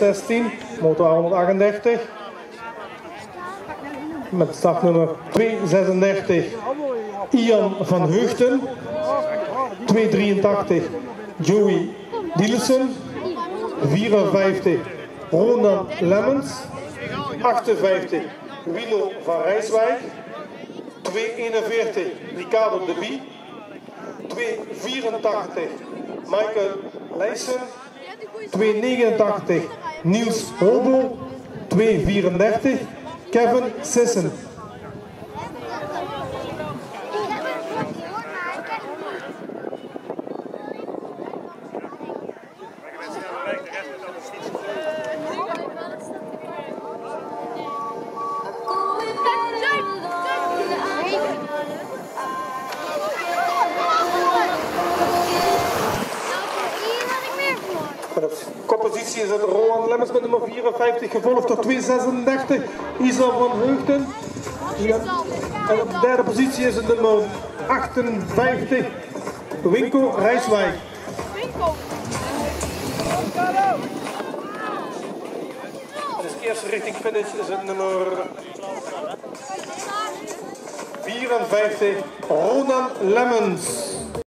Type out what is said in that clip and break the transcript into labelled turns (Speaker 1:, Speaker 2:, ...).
Speaker 1: 16, motor 138. Met startnummer 236 Ian van Heugten. 283 Joey Dielsen. 54 Ronan Lemmens. 58 Wilo van Rijswijk. 241 Ricardo de Bie. 284 Michael Leijsen. 289 Niels Hobo. 234 Kevin Sissen. Met de koppositie is het Roland Lemmens met nummer 54, gevolgd door 236 Isa van Heugden. En op de derde positie is het nummer 58 Winko Rijswijk. Dus eerste richting finish is het nummer 54 Ronan Lemmens.